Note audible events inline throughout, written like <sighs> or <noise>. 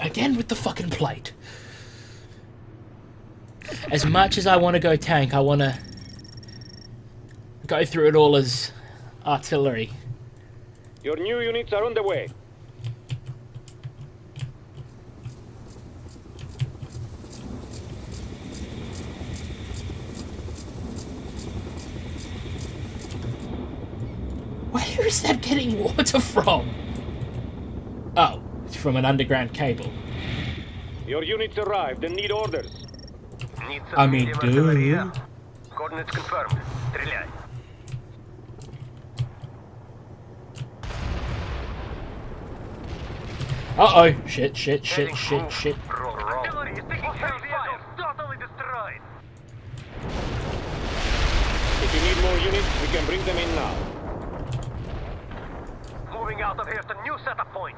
Again with the fucking plate. As much as I want to go tank, I want to go through it all as artillery. Your new units are on the way. Where is that getting water from? Oh, it's from an underground cable. Your units arrived and need orders. Need some I mean, medium artillery, duh. yeah? Coordinates confirmed. Стреляй. Uh oh, shit, shit, shit, Heading shit, move. shit. Roll, roll. Artillery is taking heavy fire. Totally destroyed. If you need more units, we can bring them in now. Moving out of here to new setup point.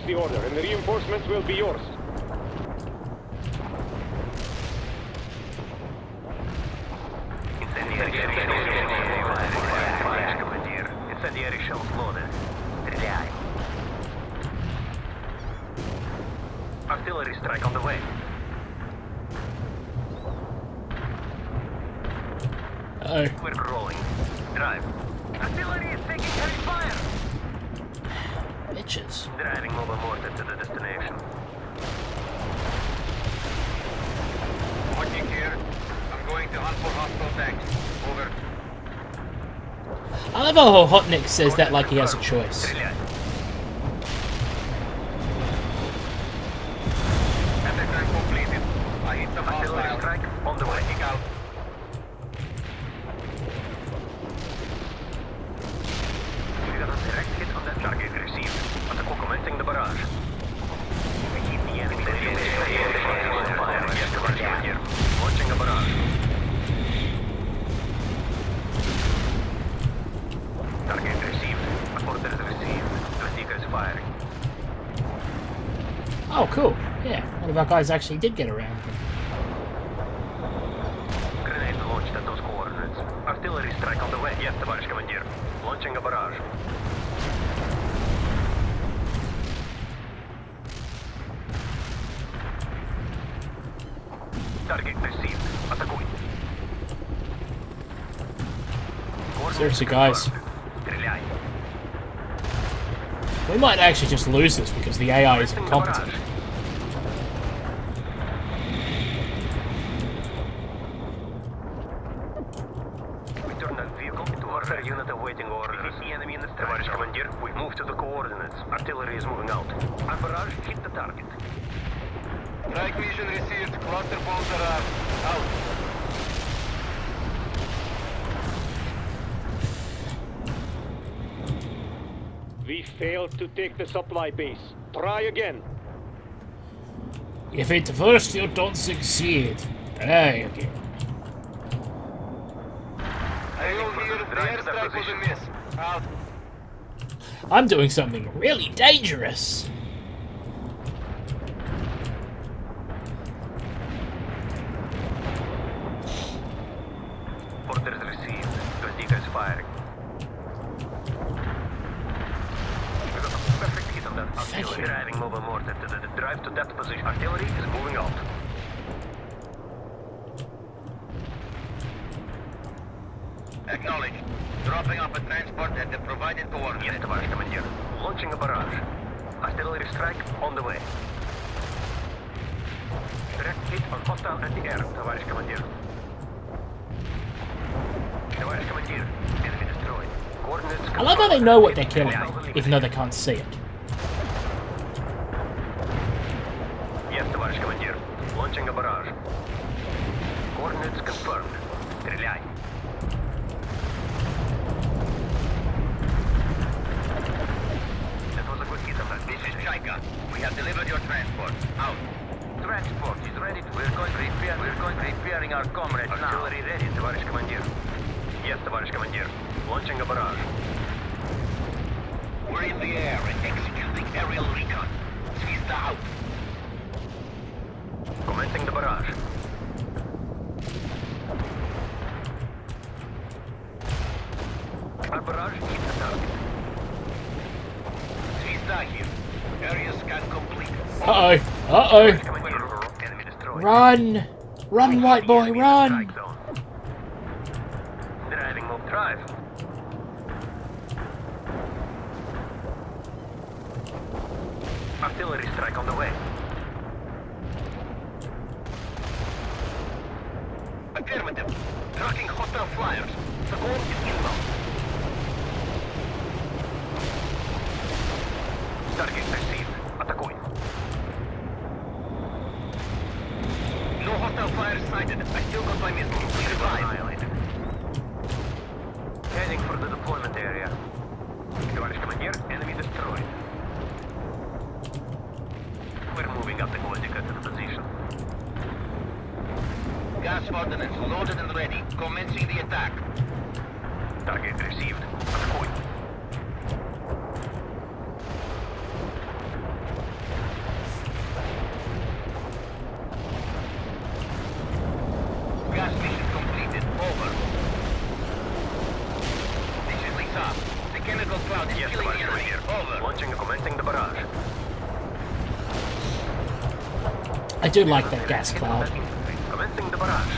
Give us the order and the reinforcements will be yours. Товарищ командир. Incendiary shells loaded. Стреляй. Artillery strike on the way. Uh oh. We're crawling. Drive. Artillery is taking heavy fire. bitches. Mortar to the destination. Watching here. I'm going to hunt for hostile tanks. Over. I love how Hotnik says that like he has a choice. On the way. Yeah, one of our guys actually did get around. Grenade launched at those coordinates. Artillery strike on the way. Yes, товарищ командир. Launching a barrage. Target received. Атакуй. Seriously, guys. Стреляй. We might actually just lose this because the AI is Commencing the incompetent. We failed to take the supply base. Try again. If at first you don't succeed, try again. I will hear the Drive to that airstrike was a position. miss. Out. I'm doing something really dangerous. Orders received. Grenadier is firing. We got a perfect hit on that Thank artillery. you. Driving mobile mortar to the, the drive to that position. Artillery is moving out. Acknowledged. Dropping off a transport at the provided Yes, coordinates. товарищ командир. Launching a barrage. Artillery strike on the way. Direct hit on hostile anti-air, товарищ командир. Товарищ командир. Enemy destroyed. Coordinates I love how they know what they're killing, Стреляй. even though they can't see it. Стреляй. Uh-oh. Uh-oh. Run! Run, white boy, run! I do like that gas cloud. that infantry. Commencing the barrage.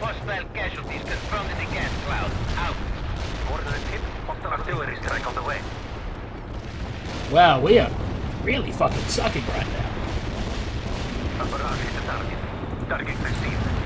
Hostile casualties confirmed in the gas cloud. Out. Coordinates hit. Hostile artillery strike on the way. Wow, we are really fucking sucking right now. A barrage the target. Target received.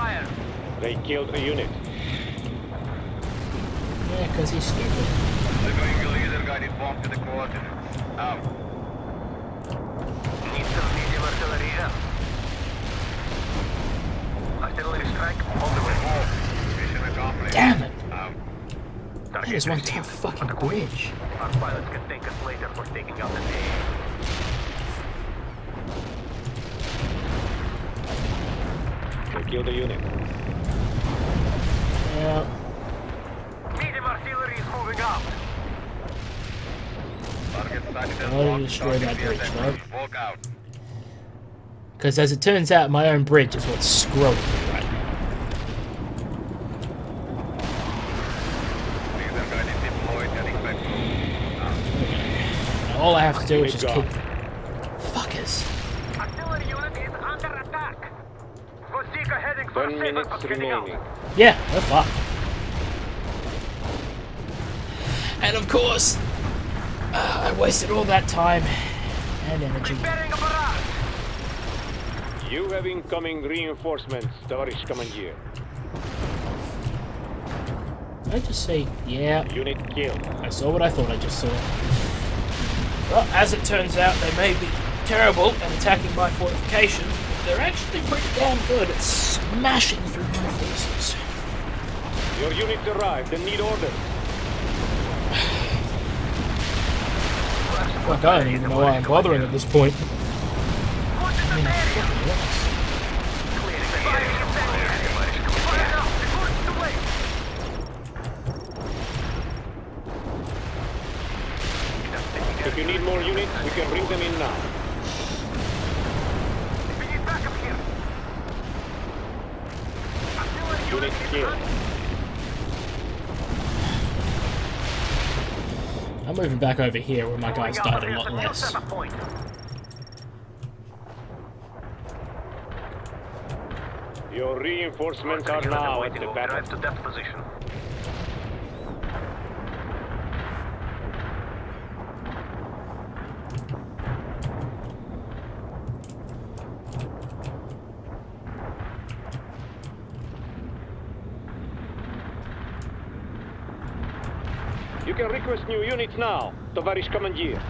fire. They killed a unit. Yeah, because he's stupid. Undergoing laser guided bomb to the coordinates. Out. Need some medium artillery help. Artillery strike on the way. Mission accomplished. Damn it! Out. That is one tough fucking bridge. Our pilots can thank us later for taking out the day. They killed a unit. Yeah. Medium artillery is moving out. Target sighted and Oh, destroy that bridge, and right? ready. Walk out. Because as it turns out, my own bridge is what's screwing me right now. Laser guided deployed heading back to. Out. And all I have to do is just Thank keep... Fuckers. Artillery unit is under attack. Gvozdika heading for Ten safer minutes remaining. Yeah, we're fucked. And of course, uh, I wasted all that time and energy. You have incoming reinforcements, Tavarish Commandeer. Did I just say, yeah, Unit killed. I saw what I thought I just saw. Well, as it turns out, they may be terrible at attacking my fortifications, but they're actually pretty damn good at smashing through forces. Your units arrived and need orders. Fuck, I don't even know why I'm bothering at this point. I mean, I'm fucking lost. If you need more units, we can bring them in now. Unit. I'm moving back over here where my guys died a lot less. Your reinforcements are now at the Drive to death position. can request new units now, Tovarищ Commandeer.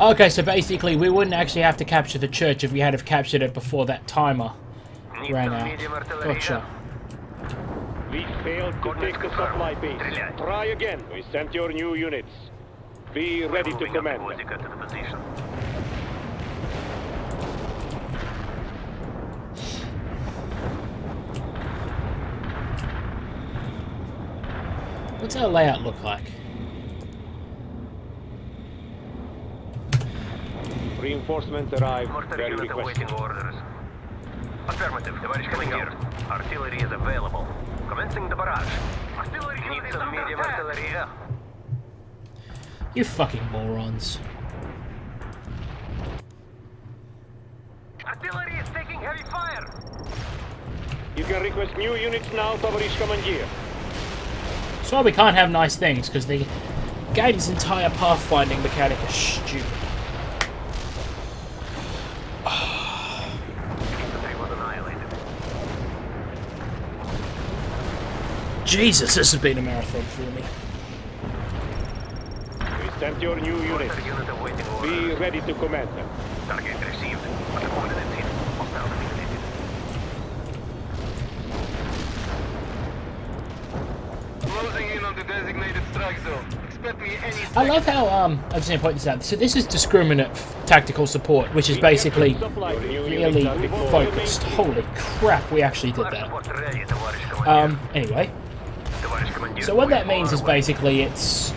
Okay, so basically we wouldn't actually have to capture the church if we had have captured it before that timer ran out. Gotcha. We failed to take the supply base. Try again. We sent your new units. Be ready to command. What's our layout look like? Reinforcements arrived. Mortar Very unit requested. awaiting orders. Affirmative, товарищ командир. Artillery is available. Commencing the barrage. Artillery Need some medium artillery. yeah. You fucking morons. Artillery is taking heavy fire. You can request new units now, Tavarish Commandeer. That's why we can't have nice things, because the game's entire pathfinding mechanic is stupid. Infantry was annihilated. Jesus, this has been a marathon for me. We sent your new units. Unit. Be ready to command them. Target received. I love how um I just need to point this out. So this is discriminate tactical support, which is basically really focused. Holy crap, we actually did that. Um, anyway. So what that means is basically it's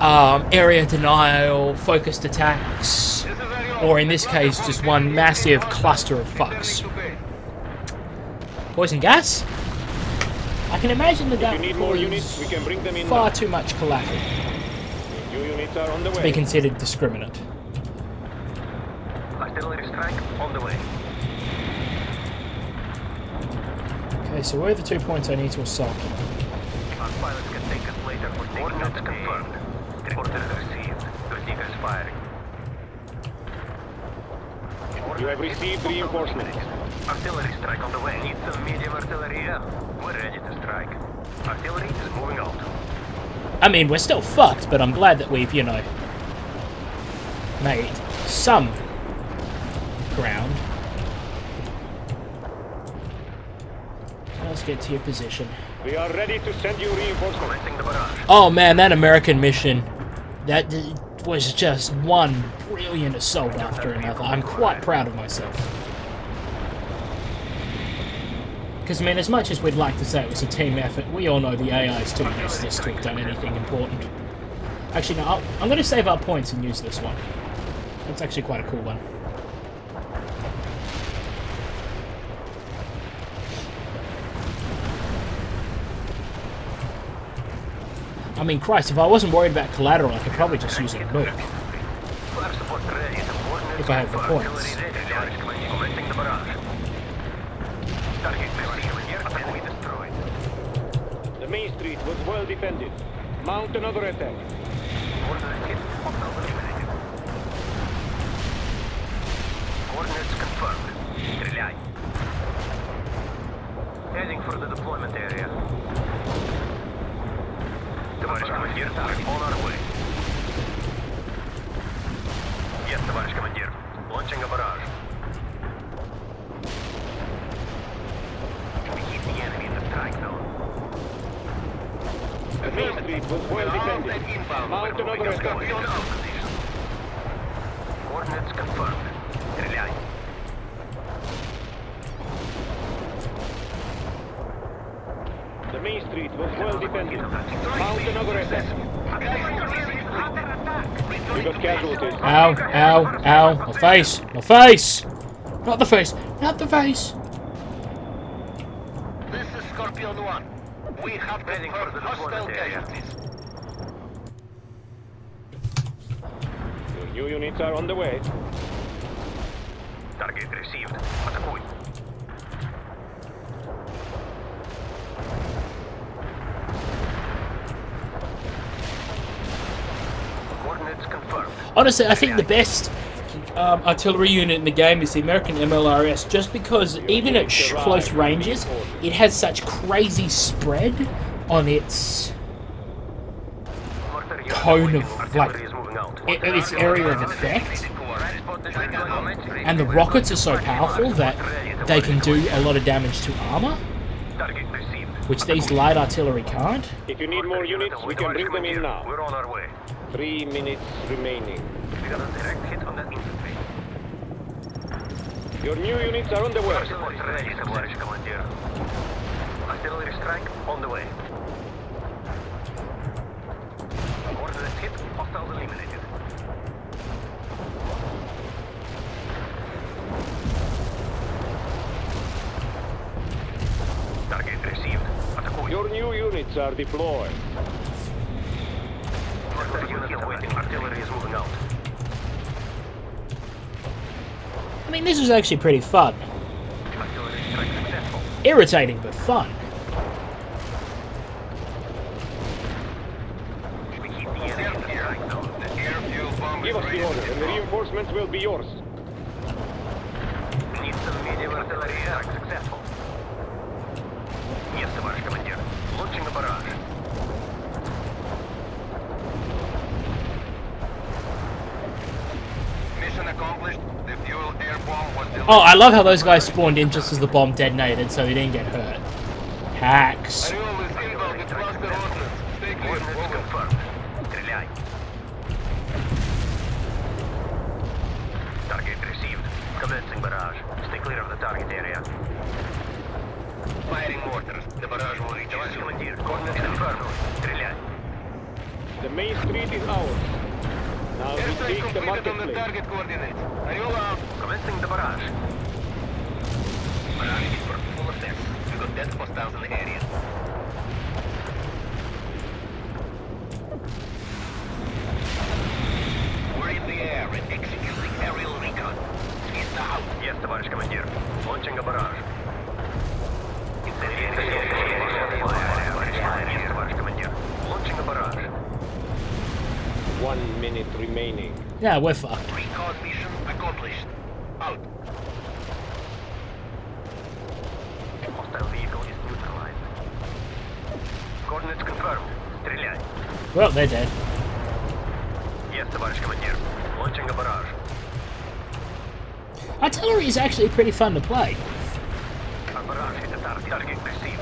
um, area denial, focused attacks, or in this case, just one massive cluster of fucks. Poison gas? I can imagine that that we can bring them in far too much collateral to be considered discriminate. Artillery strike on the way. Okay, so where are the two points I need to assault? Our pilots can take us later for Coordinates confirmed. Orders received. Gvozdika is firing. You have received reinforcements. Artillery strike on the way. Need some medium artillery. yeah. We're ready to strike. Artillery is moving out. I mean, we're still fucked, but I'm glad that we've, you know, made some ground. Let's get to your position. We are ready to send you reinforcements. Commencing the barrage. Oh man, that American mission, that uh, was just one brilliant assault after another. I'm quite proud of myself. Because, I mean, as much as we'd like to say it was a team effort, we all know the AI is too useless to have done anything important. Actually, no, I'll, I'm going to save our points and use this one. That's actually quite a cool one. I mean, Christ, if I wasn't worried about collateral, I could probably just use a nuke. If I have the points. main street was well defended. Mount another attack. Coordinates hit. Hostile eliminated. Coordinates confirmed. Стреляй. Heading for the deployment area. Товарищ командир, on our way. Yes, товарищ командир. Launching a barrage. The main street was well defended. Mount another attack. Scorpion out position. Coordinates confirmed. Стреляй. The main street was well defended. Mount another attack. We got casualties. Ow, ow, ow. My face. My face. Not the face. Not the face. This is Scorpion 1. We have been for the hostile casualties. Your new units are on the way. Target received. Attack. Honestly, I think the best um, artillery unit in the game is the American MLRS, just because even at close ranges, it has such crazy spread on its Cone of, like, its area of effect. And the rockets are so powerful that they can do a lot of damage to armor, which these light artillery can't. If you need more units, we can bring them in now. We're on our way. Three minutes remaining. We got a direct hit on that infantry. Your new units are on the way. Support ready, товарищ командир. Artillery strike on the way. Coordinates hit. Hostiles eliminated. Target received. Атакуй. Your new units are deployed. mean, this is actually pretty fun. Artillery strike successful. Irritating, but fun. We keep the enemy in the strike zone. The air fuel bomb Give us is the ready order, to and the deploy. reinforcements will be yours. Need some medium artillery strike successful. Yes, товарищ командир. Launching a barrage. Mission accomplished. Oh, I love how those guys spawned in just as the bomb detonated, so he didn't get hurt. Hacks. Target received. Commencing barrage. Stay clear of the target area. Firing mortars. The barrage will reach us. Commander, confirmed. The main street is ours. Airstrike completed on the target coordinates. Орел out. Commencing the barrage. Barrage is for full effect. We got dead hostiles in the area. We're in the air and executing aerial recon. It's out. Yes, товарищ командир. Launching a barrage. Yes, товарищ командир. Launching a barrage. One minute remaining. Yeah, we're fucked. Recon mission accomplished. Out. Hostile vehicle is neutralized. Coordinates confirmed. Стреляй. Well, they're dead. Yes, товарищ командир. Launching a barrage. Artillery is actually pretty fun to play. Our barrage hit the target. Target received.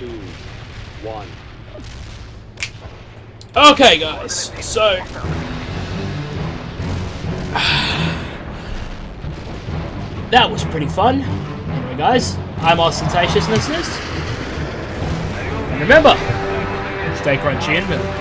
two, one. Okay, guys. So <sighs> that was pretty fun. Anyway, guys, I'm Ostentatiousnessness. And remember, stay crunchy and milk.